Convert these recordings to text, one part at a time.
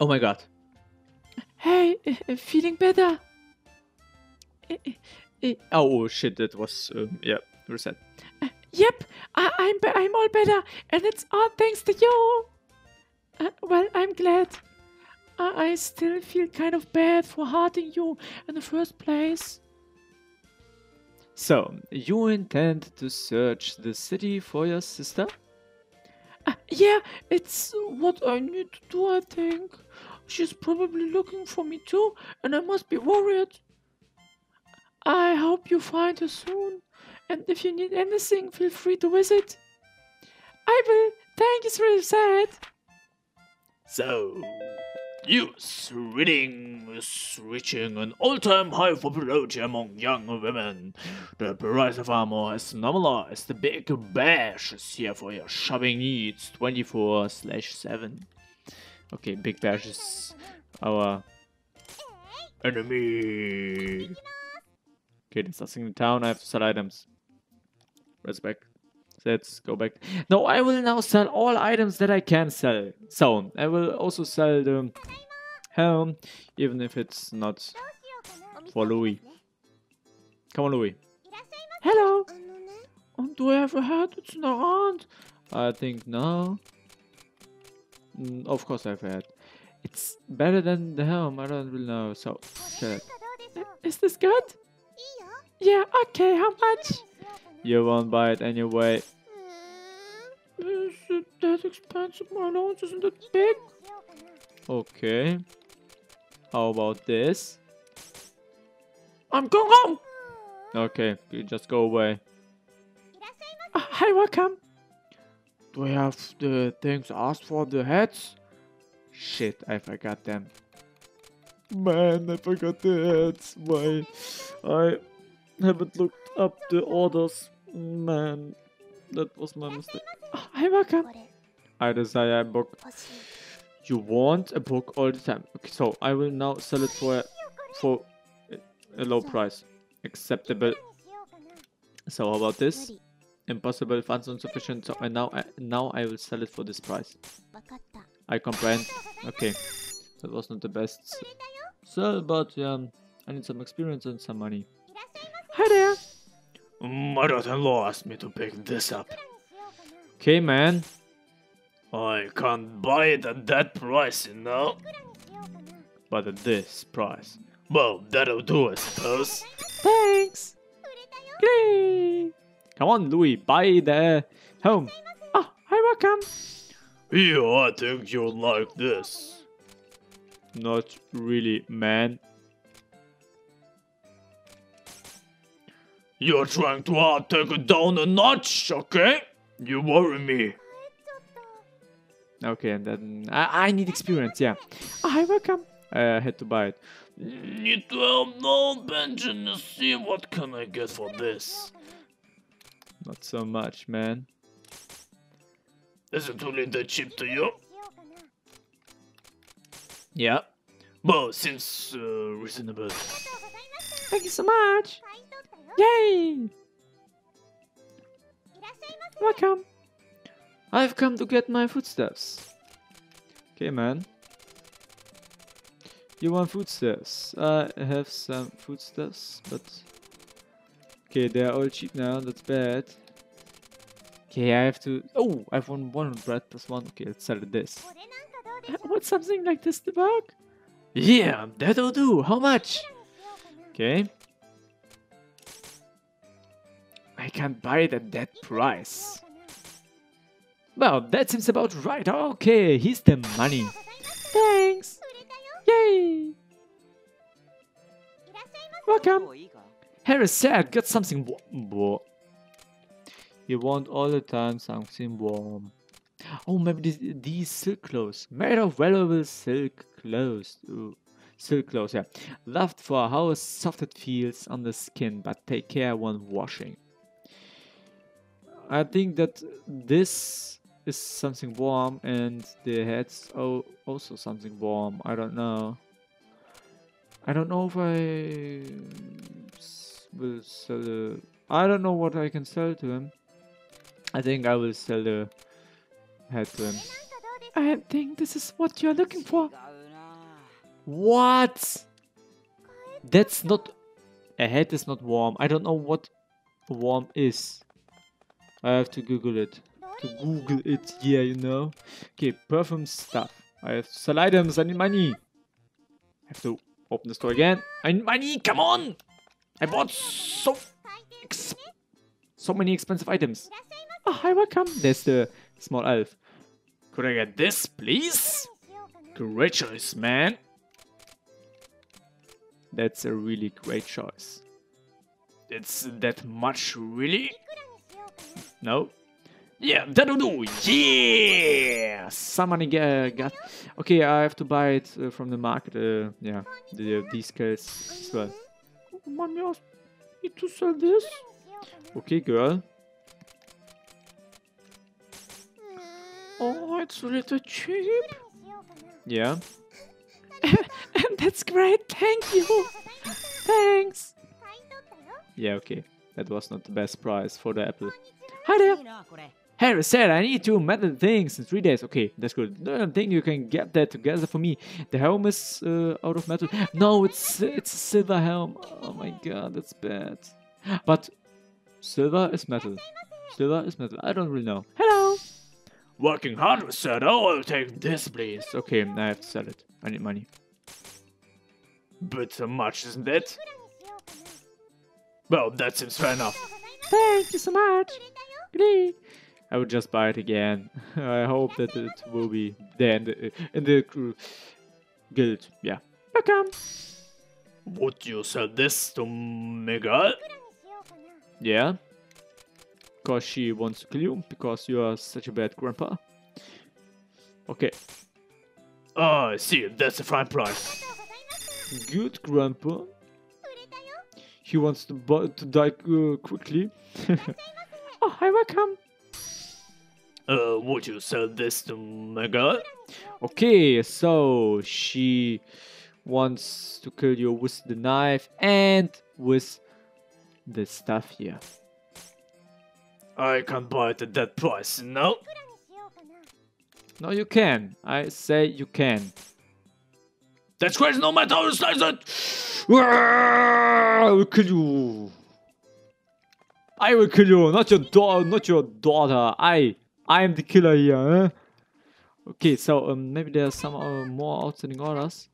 Oh my god. Hey, uh, feeling better? Uh, uh, Oh shit, that was um, yeah reset. Yep, I, I'm I'm all better, and it's all thanks to you. Uh, well, I'm glad. I, I still feel kind of bad for hurting you in the first place. So you intend to search the city for your sister? Yeah, it's what I need to do. I think she's probably looking for me too, and I must be worried. I hope you find her soon, and if you need anything, feel free to visit. I will. Thank you, it's really sad. So, use reading is reaching an all-time high for popularity among young women. The price of armor has normalized. The big bash is here for your shopping needs. 24 slash 7. Okay, Big Bash is our. Enemy. Okay, there's nothing in town. I have to sell items. Back. Let's go back. No, I will now sell all items that I can sell. So, I will also sell the helm, even if it's not for Louie. Come on, Louie. Hello. And do I have a hat? It's not around. I think no. Mm, of course I have a hat. It's better than the helm. I don't really know. So, sell it. Is this good? Yeah, okay, how much? You won't buy it anyway. That expensive? My nose isn't that big. Okay. How about this? I'm going home. Okay, you just go away. Uh, hi, welcome. Do I have the things asked for the hats? Shit, I forgot them. Man, I forgot the hats. Why? I haven't looked up the orders. Man, that was my mistake. Hi, welcome. I desire a book. You want a book all the time. Okay, so I will now sell it for a, for a- low price. Acceptable. So how about this? Impossible funds insufficient. So I now I, now I will sell it for this price. I comprehend. Okay, that was not the best sell, but um, I need some experience and some money. Hi there. My daughter-in-law asked me to pick this up. Okay, man. I can't buy it at that price, you know? But at this price. Well, that'll do, I suppose. Thanks. Yay. Come on, Louie, buy the home. Oh, hi, welcome. Yeah, I think you'll like this. Not really, man. You're trying to uh, take it down a notch, okay? You worry me. Okay, and then I, I need experience. Yeah, Oh, hi, welcome. I had to buy it. Need to help no pension to see what can I get for this. Not so much, man. Is it really that cheap to you? Yeah. Well, seems uh, reasonable. Thank you so much. Yay. Welcome. I've come to get my footsteps. Okay, man. You want footsteps? I have some footsteps, but okay, they're all cheap now. That's bad. Okay, I have to. Oh, I have won one bread plus one. Okay, let's sell this. Would something like this to work? Yeah, that'll do. How much? Okay. I can't buy it at that price. Well, that seems about right. Okay, here's the money. Thanks. Yay. Welcome. Harry said, got something warm. You want all the time something warm. Oh, maybe this, these silk clothes. Made of valuable silk clothes. Ooh, silk clothes, yeah. Loved for how soft it feels on the skin, but take care when washing. I think that this is something warm and the head's oh, also something warm. I don't know. I don't know if I will sell the. I don't know what I can sell to him. I think I will sell the head to him. I think this is what you're looking for. What? That's not... A hat is not warm. I don't know what warm is. I have to Google it. To Google it, yeah, you know. Okay, perfume stuff. I have to sell items. I need money. I have to open the store again. I need money. Come on. I bought so so many expensive items. Oh, hi, welcome. There's the small elf. Could I get this, please? Great choice, man. That's a really great choice. It's that much, really? No? Yeah, that'll do. Yeah! Somebody get, got... Okay, I have to buy it uh, from the market. Uh, yeah, the, these guys as well. Mommy asked me to sell this. Okay, girl. Oh, it's a little cheap. Yeah. And That's great, thank you. Thanks. Yeah, okay. That was not the best price for the apple. Hi there. Harry said I need two metal things in three days. Okay, that's good. I don't think you can get that together for me. The helm is uh, out of metal. No, it's it's a silver helm. Oh my god, that's bad. But silver is metal. Silver is metal. I don't really know. Hello. Working hard, sir. Oh, I'll take this, please. Okay, I have to sell it. I need money. Bit so much, isn't it? Well, that seems fair enough. Thank you so much. Goodie. I would just buy it again. I hope that it will be there in the, in the guild. Yeah. Welcome. Would you sell this to Miguel? Yeah. Because she wants to kill you because you are such a bad grandpa. Okay. Oh, I see. That's a fine price. Good grandpa. He wants to to die uh, quickly. Oh, hi, welcome. Uh, would you sell this to my girl? okay, so she wants to kill you with the knife and with the stuff here. I can't buy it at that price, no? No, you can. I say you can. That's crazy, no matter how you slice it! I will kill you. I will kill you, not your daughter, not your daughter. I, I am the killer here. eh? Okay, so um, maybe are some uh, more outstanding orders.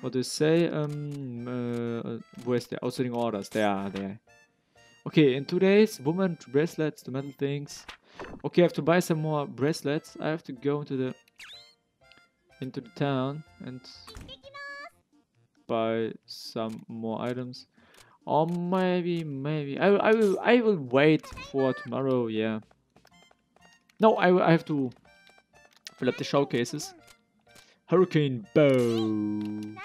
What do you say? Um, uh, where's the outstanding orders? They are there. Okay, in two days, woman bracelets, the metal things. Okay, I have to buy some more bracelets. I have to go into the into the town and buy some more items. Or maybe, maybe I, I will, I will wait for tomorrow. Yeah. No, I, I have to fill up the showcases. Hurricane Bow,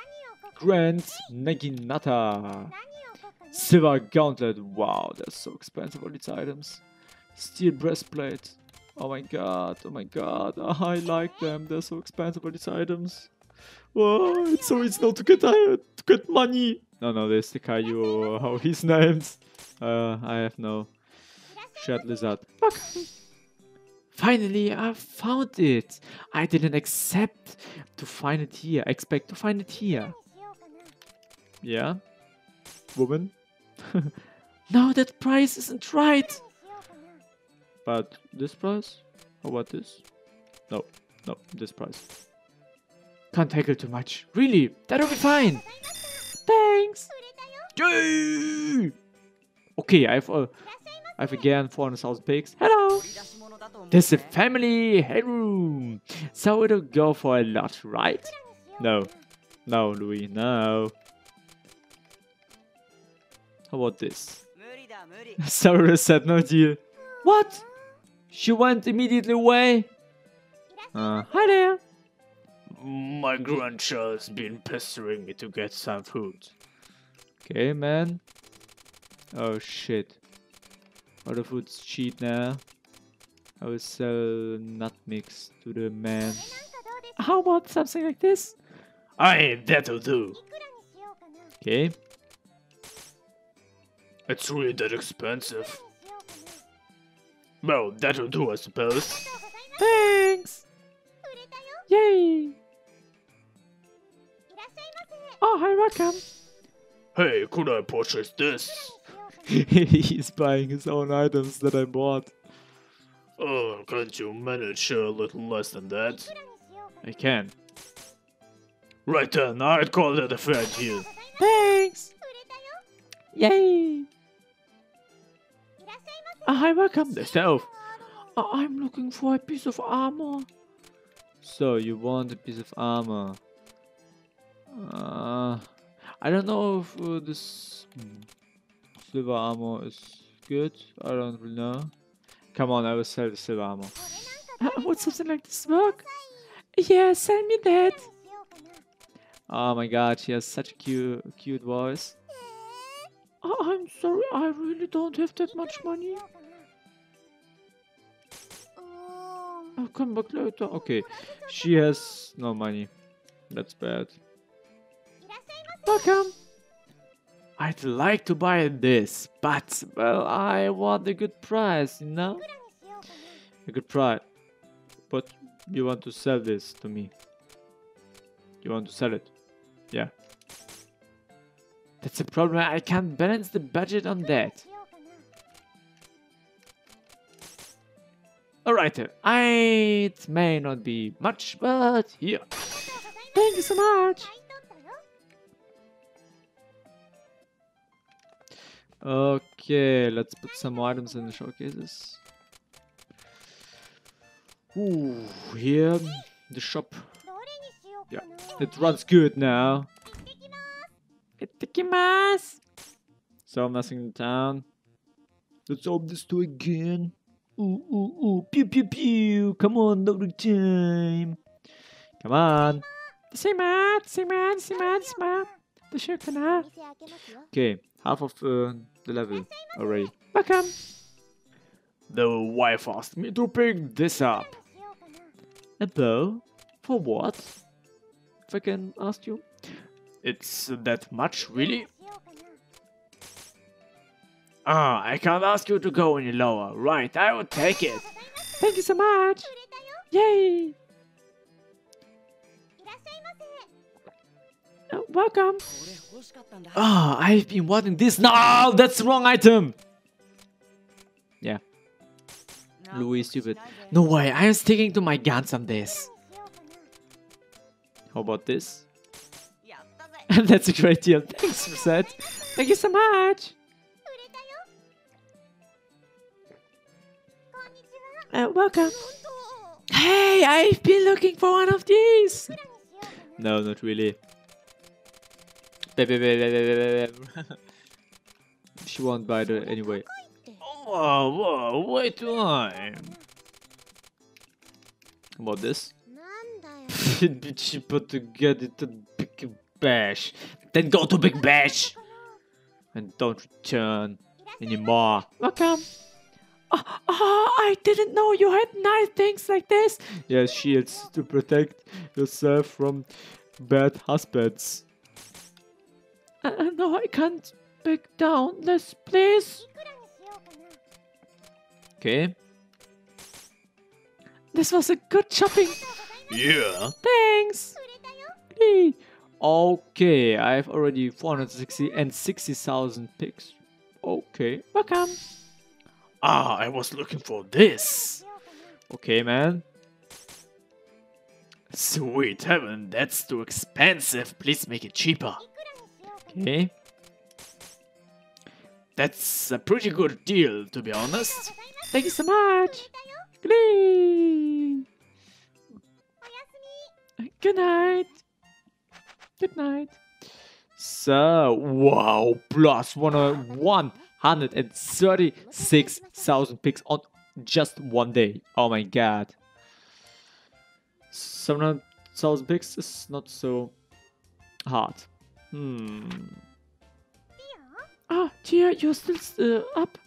Grand Naginata, Silver Gauntlet. Wow, they're so expensive all these items. Steel breastplate. Oh my god, oh my god, I like them. They're so expensive all these items. Whoa, it's so easy now to get uh, to get money. No, no, there's the or how he's named. Uh, I have no shed lizard. Finally, I found it. I didn't accept to find it here. Expect to find it here. Yeah, woman. no, that price isn't right. But this price? How about this? No, no, this price. Can't tackle too much. Really, that'll be fine. Thanks. Yay! Okay, I've uh, I've again 400,000 pix. Hello. There's a family headroom. So it'll go for a lot, right? No. No, Louie, no. How about this? Sarah said no deal. What? She went immediately away? Uh, hi there. My grandchild's been pestering me to get some food. Okay, man. Oh shit. All the food's cheap now. I will sell nut mix to the man. How about something like this? Aye, that'll do. Okay. It's really that expensive. Well, that'll do, I suppose. Thanks. Yay. Oh, hi, welcome. Hey, could I purchase this? He's buying his own items that I bought. Oh, can't you manage a little less than that? I can. Right then, I'd call that a fair deal. Thanks. Yay. Oh, hi, welcome. The shelf. Oh, I'm looking for a piece of armor. So you want a piece of armor? Uh, I don't know if uh, this hmm, silver armor is good. I don't really know. Come on, I will sell the silver armor. Uh, would something like this work? Yeah, sell me that. Oh my god, she has such a cute, cute voice. Oh, I'm sorry, I really don't have that much money. I'll come back later. Okay, she has no money. That's bad. Welcome. I'd like to buy this, but well, I want a good price, you know? A good price. But you want to sell this to me. You want to sell it. Yeah. That's a problem. I can't balance the budget on that. Alright, it may not be much, but here. Thank you so much. Okay, let's put some items in the showcases. Ooh, here, the shop. Yeah, it runs good now. Itadakimasu! So messing in town. Let's open this door again. Ooh, ooh, ooh, pew, pew, pew. Come on, loading time. Come on. Same ad, same ad, same ad, same ad. Okay, half of uh, the level already. Welcome. The wife asked me to pick this up. A bow? For what? If I can ask you. It's that much, really? Ah, I can't ask you to go any lower. Right, I will take it. Thank you so much. Yay. Uh, welcome. Ah, I've been wanting this. No, that's the wrong item. Yeah, Louie, stupid. No way, I'm sticking to my guns on this. How about this? That's a great deal. Thanks, Recette. Thank you so much. Uh, welcome. Hey, I've been looking for one of these. No, not really. She won't buy it anyway. Whoa, whoa, wait time. How about this? It'd be cheaper to get it at Big Bash. Then go to Big Bash! And don't return anymore. Welcome. Oh, uh, oh, uh, I didn't know you had nice things like this. Yes, shields to protect yourself from bad husbands. No, I can't back down. Let's please. Okay. This was a good shopping. Yeah. Thanks. Hey. Okay, I have already 460 and 60,000 pix. Okay. Welcome. Ah, I was looking for this. Okay, man. Sweet heaven, that's too expensive. Please make it cheaper. Okay. That's a pretty good deal, to be honest. Thank you so much. Good night. Good night. So, wow, plus one, uh, 136,000 pix on just one day. Oh my god. 700,000 pix is not so hard. Hmm. Ah, dear, you're still uh, up.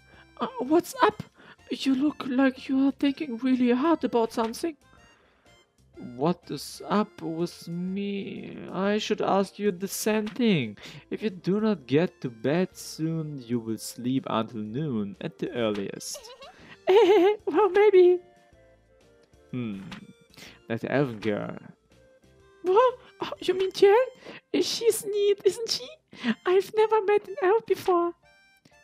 Uh, what's up? You look like you are thinking really hard about something. What is up with me? I should ask you the same thing. If you do not get to bed soon, you will sleep until noon at the earliest. well, maybe. Hmm. That elven girl. What? Oh, you mean Jill? She's neat, isn't she? I've never met an elf before.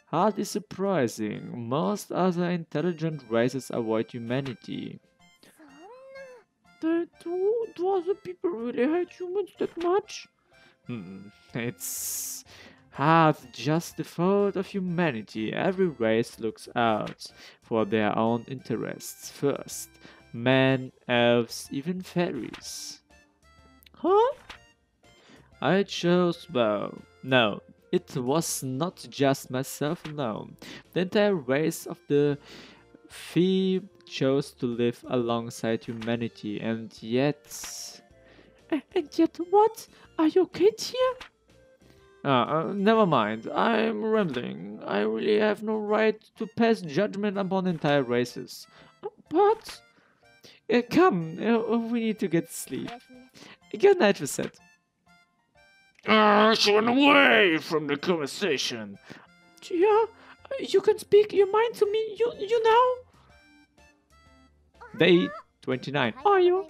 Hardly surprising. Most other intelligent races avoid humanity. Do, do, do other people really hate humans that much? Hmm, It's half just the fault of humanity. Every race looks out for their own interests first. Men, elves, even fairies. Huh? I chose well. No, it was not just myself alone. The entire race of the Fee chose to live alongside humanity, and yet. And yet what? Are you kids here? Ah, uh, never mind. I'm rambling. I really have no right to pass judgment upon entire races. But Uh, come, uh, we need to get sleep. Good night, Recette. Ah, she went away from the conversation. yeah, you can speak your mind to me. You you know? Day 29. Are you?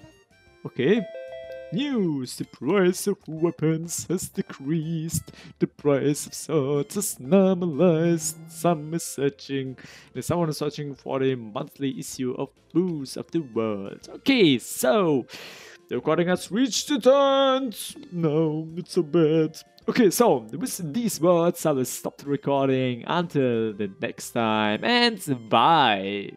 Okay. News! The price of weapons has decreased. The price of swords has normalized. Some is searching. Someone is searching for the monthly issue of Booze of the World. Okay, so recording has reached its end. No, it's so bad. Okay, so with these words, I will stop the recording until the next time, and bye.